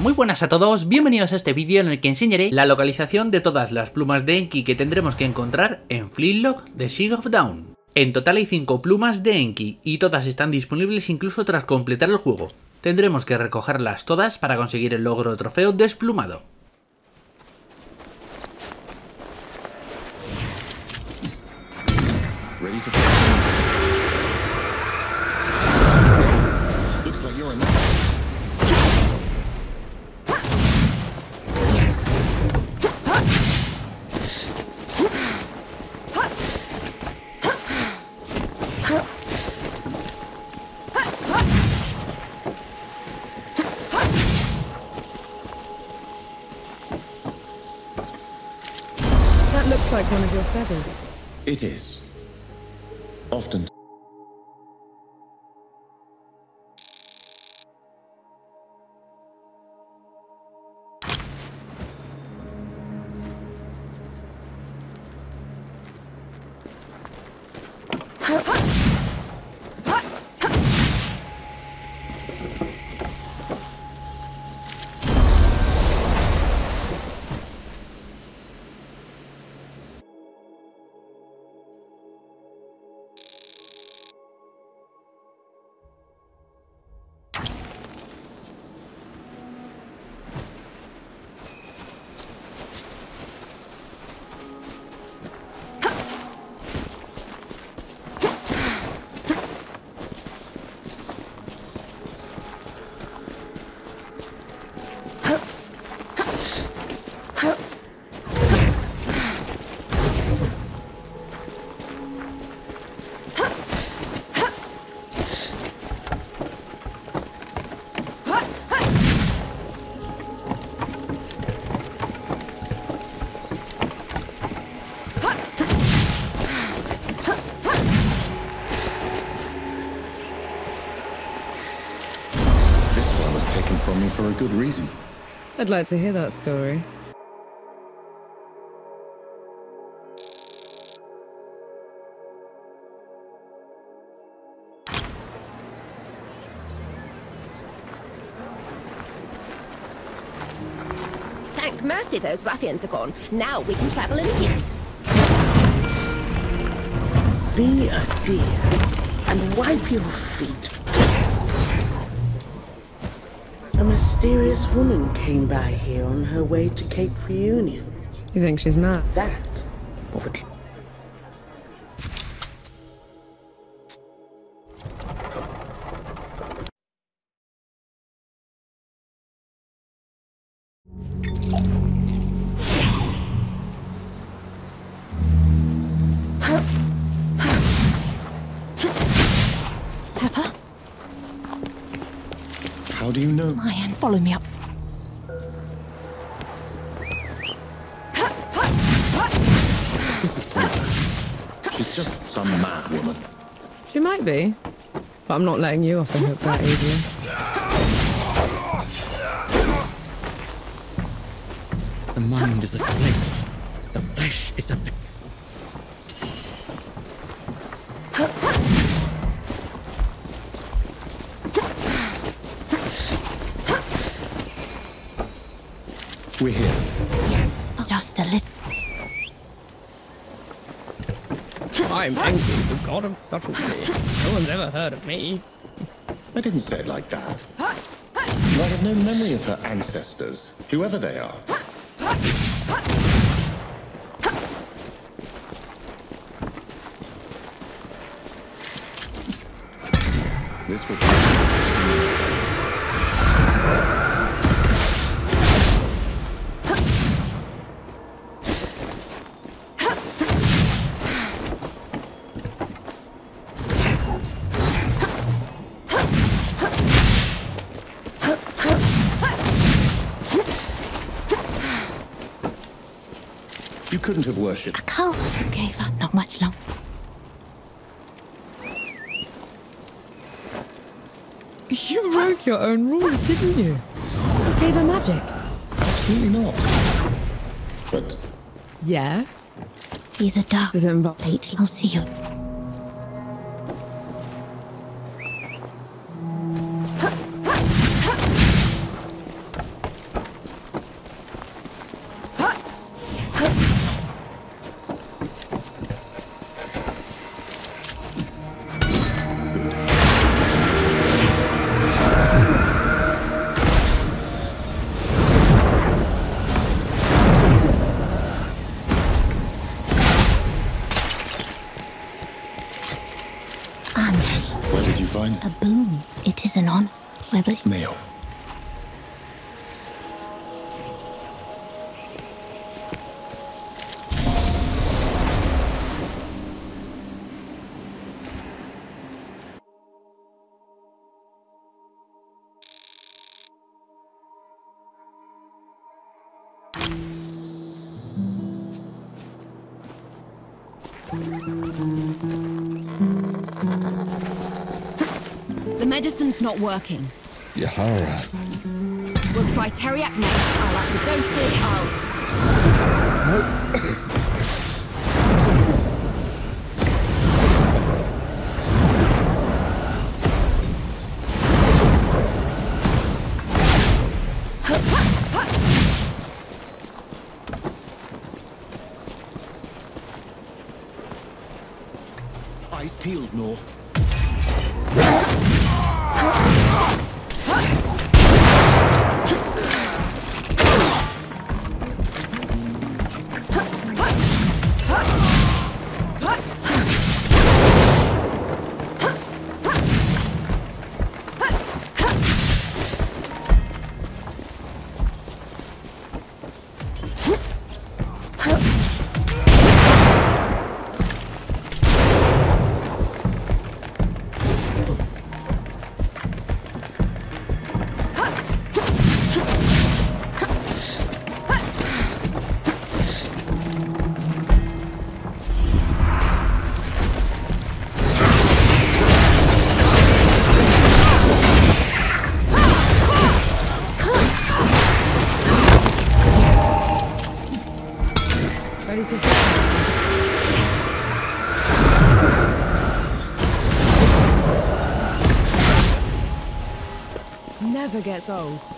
Muy buenas a todos, bienvenidos a este vídeo en el que enseñaré la localización de todas las plumas de Enki que tendremos que encontrar en Flintlock de Siege of Down. En total hay 5 plumas de Enki y todas están disponibles incluso tras completar el juego. Tendremos que recogerlas todas para conseguir el logro trofeo desplumado. That looks like one of your feathers. It is. Often. Was me for a good reason. I'd like to hear that story. Thank mercy those ruffians are gone. Now we can travel in peace. Be a dear and wipe your feet. Mysterious woman came by here on her way to Cape Reunion. You think she's mad? That would How do you know? Ian, follow me up. This is pointless. She's just some mad woman. She might be. But I'm not letting you off the hook that easily. The mind is a slate. The flesh is a. We're here. Just a little. I'm Enki, the god of subtlety. No one's ever heard of me. I didn't say it like that. I have no memory of her ancestors, whoever they are. This would couldn't have worshipped. A Carl gave up not much long. You broke your own rules, didn't you? You gave her magic. Absolutely not. But Yeah? He's a dark Does it involve late. I'll see you. family. What did you find? A boom? It is an honor. Whether... Nail. Medicine's not working. Yahara. We'll try theriac next. I'll up the dosage. I'll. Eyes peeled, Nor. Ready Never gets old.